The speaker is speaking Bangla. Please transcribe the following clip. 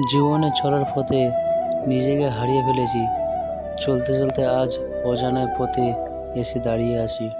জীবনে চলার পথে নিজেকে হারিয়ে ফেলেছি। চলতে চলতে আজ অজানায় পথে এসে দাঁড়িয়ে আছি।